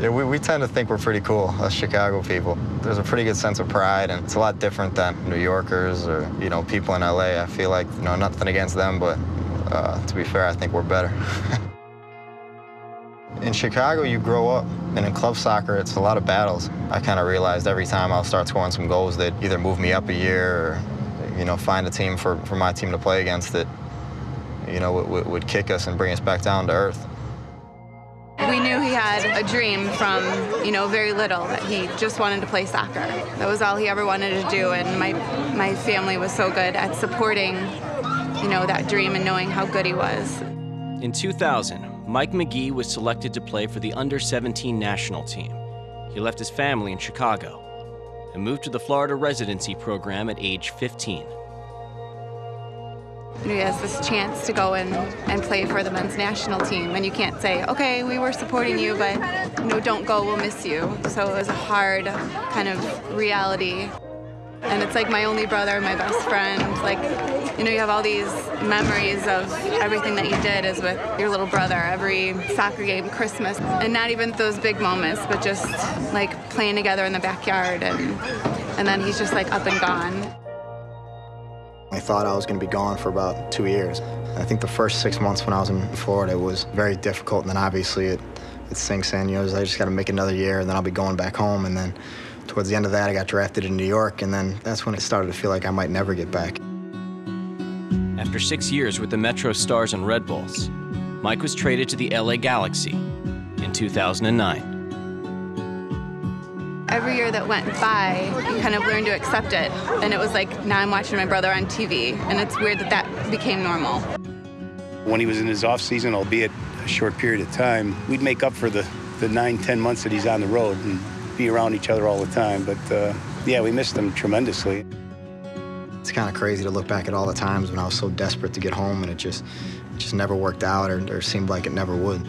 Yeah, we, we tend to think we're pretty cool, us Chicago people. There's a pretty good sense of pride, and it's a lot different than New Yorkers or, you know, people in L.A. I feel like, you know, nothing against them, but uh, to be fair, I think we're better. in Chicago, you grow up, and in club soccer, it's a lot of battles. I kind of realized every time I'll start scoring some goals, they'd either move me up a year or, you know, find a team for, for my team to play against that, you know, would, would kick us and bring us back down to earth. Had a dream from, you know, very little that he just wanted to play soccer. That was all he ever wanted to do, and my my family was so good at supporting, you know, that dream and knowing how good he was. In 2000, Mike Magee was selected to play for the under 17 national team. He left his family in Chicago and moved to the Florida residency program at age 15 he has this chance to go and, and play for the men's national team. And you can't say, okay, we were supporting you, but know, don't go, we'll miss you. So it was a hard kind of reality. And it's like my only brother, my best friend. Like, you know, you have all these memories of everything that you did is with your little brother, every soccer game, Christmas, and not even those big moments, but just like playing together in the backyard. And, and then he's just like up and gone. I thought I was going to be gone for about two years. I think the first six months when I was in Florida was very difficult, and then obviously it, it sinks in. You know, I just got to make another year, and then I'll be going back home. And then towards the end of that, I got drafted in New York, and then that's when it started to feel like I might never get back. After six years with the Metro Stars and Red Bulls, Mike was traded to the LA Galaxy in 2009 every year that went by, you kind of learned to accept it. And it was like, now I'm watching my brother on TV. And it's weird that that became normal. When he was in his off season, albeit a short period of time, we'd make up for the, the nine, ten months that he's on the road and be around each other all the time. But uh, yeah, we missed him tremendously. It's kind of crazy to look back at all the times when I was so desperate to get home and it just, it just never worked out or, or seemed like it never would.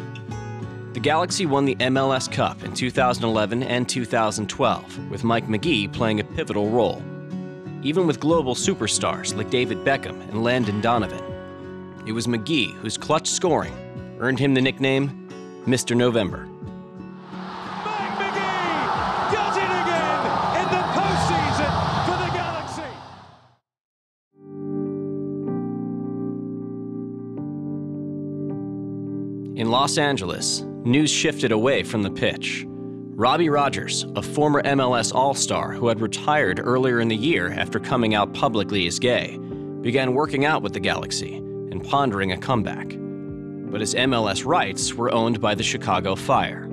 The Galaxy won the MLS Cup in 2011 and 2012, with Mike Magee playing a pivotal role. Even with global superstars like David Beckham and Landon Donovan, it was Magee whose clutch scoring earned him the nickname Mr. November. In Los Angeles, news shifted away from the pitch. Robbie Rogers, a former MLS All Star who had retired earlier in the year after coming out publicly as gay, began working out with the Galaxy and pondering a comeback. But his MLS rights were owned by the Chicago Fire.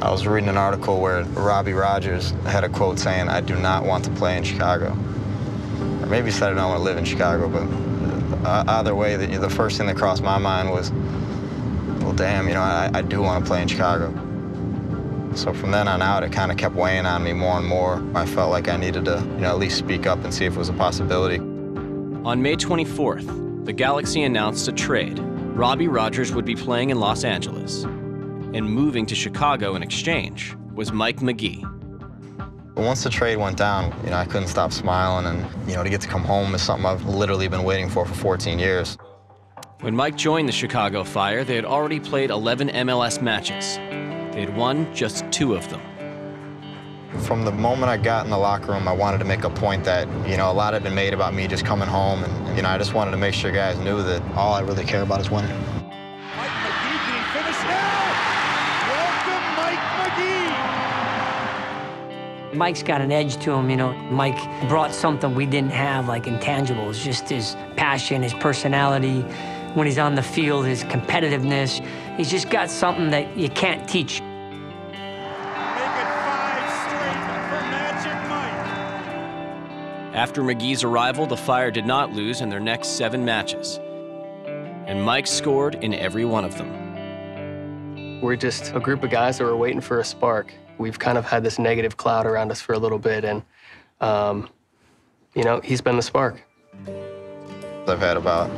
I was reading an article where Robbie Rogers had a quote saying, I do not want to play in Chicago. Or maybe he said I don't want to live in Chicago, but uh, either way, the, the first thing that crossed my mind was, well, damn, you know, I, I do want to play in Chicago. So from then on out, it kind of kept weighing on me more and more. I felt like I needed to, you know, at least speak up and see if it was a possibility. On May 24th, the Galaxy announced a trade. Robbie Rogers would be playing in Los Angeles. And moving to Chicago in exchange was Mike Magee. But once the trade went down, you know, I couldn't stop smiling, and, you know, to get to come home is something I've literally been waiting for for 14 years. When Mike joined the Chicago Fire, they had already played 11 MLS matches. They had won just two of them. From the moment I got in the locker room, I wanted to make a point that, you know, a lot had been made about me just coming home, and, you know, I just wanted to make sure guys knew that all I really care about is winning. Mike's got an edge to him, you know. Mike brought something we didn't have, like intangibles, just his passion, his personality, when he's on the field, his competitiveness. He's just got something that you can't teach. Make it five straight for Magic Mike. After Magee's arrival, the Fire did not lose in their next seven matches. And Mike scored in every one of them. We're just a group of guys that were waiting for a spark. We've kind of had this negative cloud around us for a little bit, and, um, you know, he's been the spark. I've had about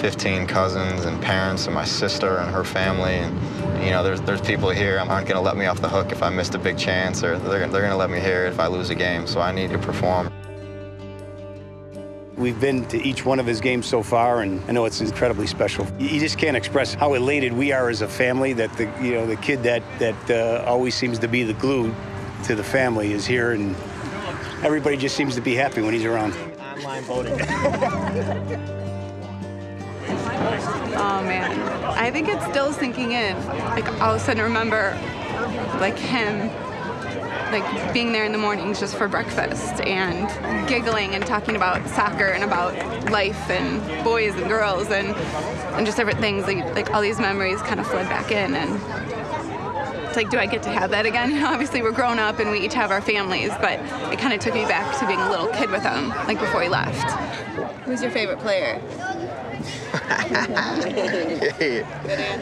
15 cousins and parents and my sister and her family. And, you know, there's, there's people here aren't going to let me off the hook if I missed a big chance, or they're, they're going to let me hear it if I lose a game, so I need to perform. We've been to each one of his games so far, and I know it's incredibly special. You just can't express how elated we are as a family that the you know the kid that that uh, always seems to be the glue to the family is here, and everybody just seems to be happy when he's around. Online voting. Oh man, I think it's still sinking in. Like all of a sudden remember, like him, like being there in the mornings just for breakfast and giggling and talking about soccer and about life and boys and girls and and just different things. Like like all these memories kind of flood back in and. It's like, do I get to have that again? You know, obviously we're grown up and we each have our families, but it kind of took me back to being a little kid with them, like before he left. Who's your favorite player?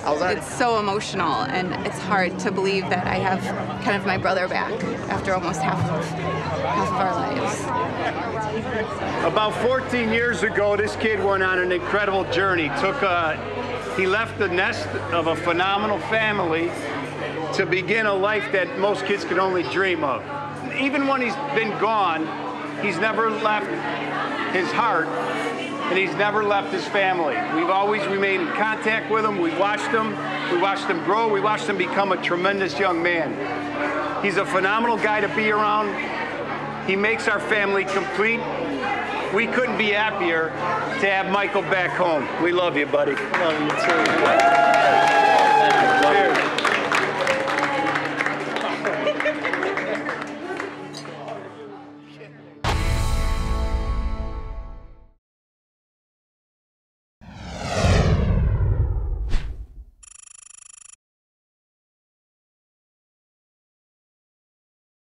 I was It's so emotional, and it's hard to believe that I have kind of my brother back after almost half of half of our lives. About 14 years ago, this kid went on an incredible journey. Took a, he left the nest of a phenomenal family to begin a life that most kids could only dream of. Even when he's been gone, he's never left his heart and he's never left his family. We've always remained in contact with him. We watched him. We watched him grow. We watched him become a tremendous young man. He's a phenomenal guy to be around. He makes our family complete. We couldn't be happier to have Michael back home. We love you, buddy. Love you too.